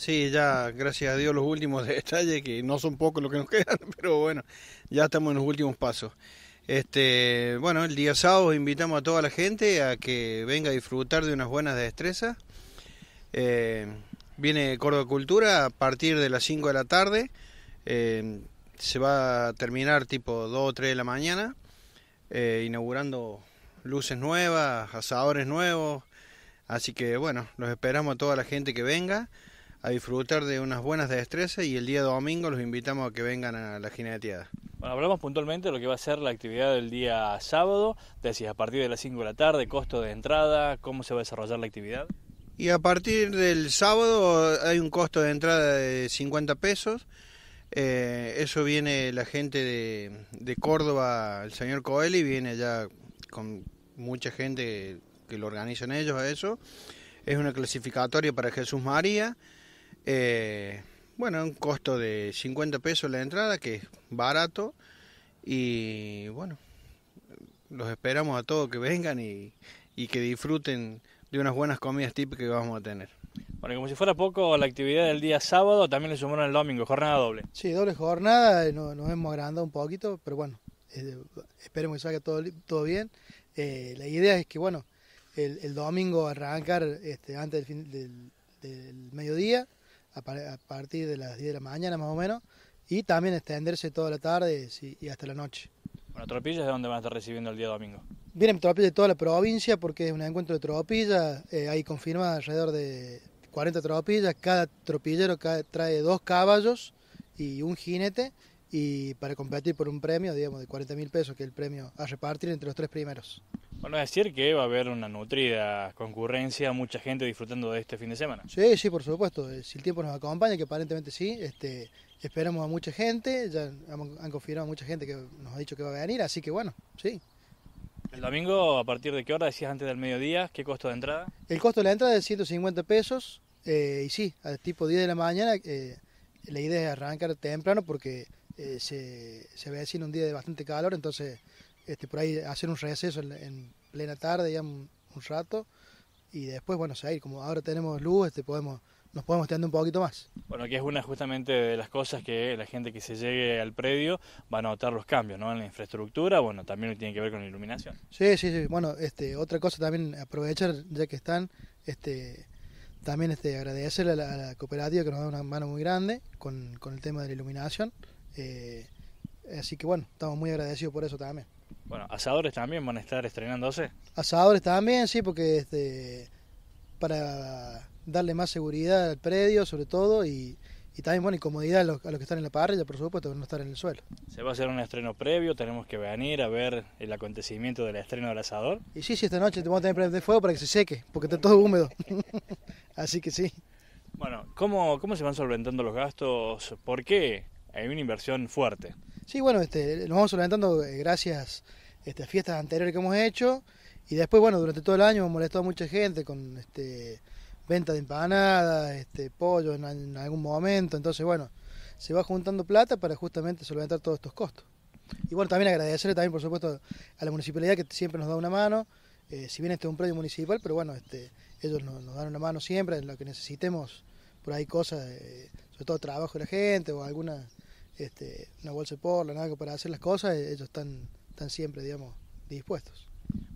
Sí, ya, gracias a Dios, los últimos detalles, que no son pocos los que nos quedan, pero bueno, ya estamos en los últimos pasos. Este, bueno, el día sábado invitamos a toda la gente a que venga a disfrutar de unas buenas destrezas. Eh, viene Córdoba a partir de las 5 de la tarde. Eh, se va a terminar tipo 2 o 3 de la mañana, eh, inaugurando luces nuevas, asadores nuevos. Así que bueno, los esperamos a toda la gente que venga a disfrutar de unas buenas destrezas y el día domingo los invitamos a que vengan a la jineteada. Bueno, hablamos puntualmente de lo que va a ser la actividad del día sábado, decías a partir de las 5 de la tarde, costo de entrada, cómo se va a desarrollar la actividad. Y a partir del sábado hay un costo de entrada de 50 pesos. Eh, eso viene la gente de, de Córdoba, el señor Coeli, viene ya con mucha gente que lo organizan ellos a eso. Es una clasificatoria para Jesús María. Eh, bueno, un costo de 50 pesos la entrada, que es barato. Y bueno, los esperamos a todos que vengan y, y que disfruten de unas buenas comidas típicas que vamos a tener. Bueno, como si fuera poco, la actividad del día sábado también le sumaron el domingo, jornada doble. Sí, doble jornada, eh, nos, nos hemos agrandado un poquito, pero bueno, eh, esperemos que salga todo, todo bien. Eh, la idea es que, bueno, el, el domingo arrancar este, antes del, fin, del, del mediodía, a, partir de las 10 de la mañana más o menos, y también extenderse toda la tarde y hasta la noche. Bueno, ¿tropillas de dónde van a estar recibiendo el día domingo? Vienen tropillas de toda la provincia porque es un encuentro de tropillas, eh, hay confirmadas alrededor de 40 tropillas, cada tropillero trae dos caballos y un jinete y para competir por un premio, digamos, de 40 mil pesos, que es el premio a repartir entre los tres primeros. Bueno, es decir que va a haber una nutrida concurrencia, mucha gente disfrutando de este fin de semana. Sí, sí, por supuesto. Eh, si el tiempo nos acompaña, que aparentemente sí, este, esperamos a mucha gente, ya han confirmado mucha gente que nos ha dicho que va a venir, así que bueno, sí. El domingo, ¿a partir de qué hora decías antes del mediodía? ¿Qué costo de entrada? El costo de la entrada es 150 pesos, eh, y sí, al tipo 10 de la mañana, eh, la idea es arrancar temprano porque eh, se, se ve así en un día de bastante calor, entonces este, por ahí hacer un receso en, en plena tarde, ya un, un, rato, y después, bueno, seguir, como ahora tenemos luz, este, podemos, nos podemos extender un poquito más. Bueno, que es una justamente de las cosas que la gente que se llegue al predio va a notar los cambios, ¿no? En la infraestructura, bueno, también tiene que ver con la iluminación. Sí, sí, sí, bueno, este, otra cosa también, aprovechar, ya que están, este, también este, agradecerle a la, a la cooperativa que nos da una mano muy grande con, con el tema de la iluminación. Eh, así que bueno, estamos muy agradecidos por eso también. Bueno, asadores también van a estar estrenándose. Asadores también, sí, porque este, para darle más seguridad al predio, sobre todo, y, y también bueno, y comodidad a los, a los, que están en la parrilla, por supuesto, no estar en el suelo. Se va a hacer un estreno previo, tenemos que venir a ver el acontecimiento del estreno del asador. Y sí, sí, esta noche te vamos a tener prender fuego para que se seque, porque está todo húmedo. así que sí. Bueno, ¿cómo, ¿cómo se van solventando los gastos? ¿Por qué? Hay una inversión fuerte. Sí, bueno, este, nos vamos solventando gracias este, a fiestas anteriores que hemos hecho. Y después, bueno, durante todo el año hemos molestado a mucha gente con este, venta de empanadas, este, pollo en, en, algún momento, entonces, bueno, se va juntando plata para justamente solventar todos estos costos. Y bueno, también agradecerle también, por supuesto, a la municipalidad que siempre nos da una mano, eh, si bien este es un predio municipal, pero bueno, este, ellos nos, nos dan una mano siempre en lo que necesitemos, por ahí cosas, eh, sobre todo trabajo de la gente o alguna este, una bolsa de porla, algo para hacer las cosas, ellos están, están siempre, digamos, dispuestos.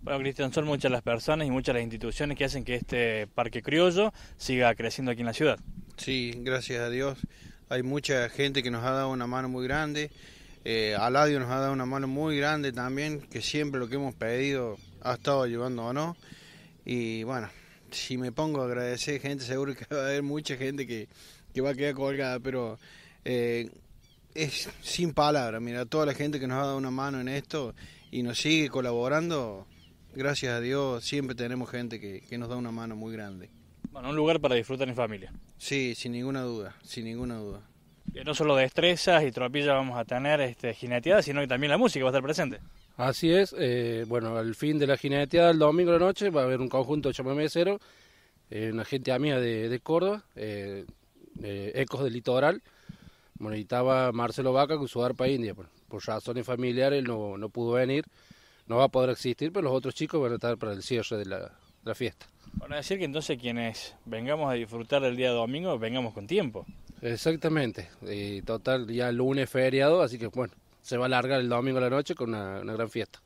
Bueno, Cristian, son muchas las personas y muchas las instituciones que hacen que este parque criollo siga creciendo aquí en la ciudad. Sí, gracias a Dios. Hay mucha gente que nos ha dado una mano muy grande. Eh, Aladio nos ha dado una mano muy grande también, que siempre lo que hemos pedido ha estado ayudando o no. Y bueno, si me pongo a agradecer gente, seguro que va a haber mucha gente que, que va a quedar colgada, pero eh, es sin palabras, mira, toda la gente que nos ha dado una mano en esto y nos sigue colaborando, gracias a Dios, siempre tenemos gente que, que nos da una mano muy grande. Bueno, un lugar para disfrutar en familia. Sí, sin ninguna duda, sin ninguna duda. No solo destrezas y tropillas vamos a tener este, jineteadas, sino que también la música va a estar presente. Así es, eh, bueno, al fin de la jineteada el domingo de la noche va a haber un conjunto de chamamecero, eh, una gente amiga de, de Córdoba, eh, Ecos del Litoral, bueno, y estaba Marcelo Vaca con su arpa india, por, por razones familiares no, no pudo venir, no va a poder existir, pero los otros chicos van a estar para el cierre de la, la fiesta. Bueno, decir que entonces quienes vengamos a disfrutar del día domingo, vengamos con tiempo. Exactamente, y total, ya lunes feriado, así que bueno, se va a alargar el domingo a la noche con una, una gran fiesta.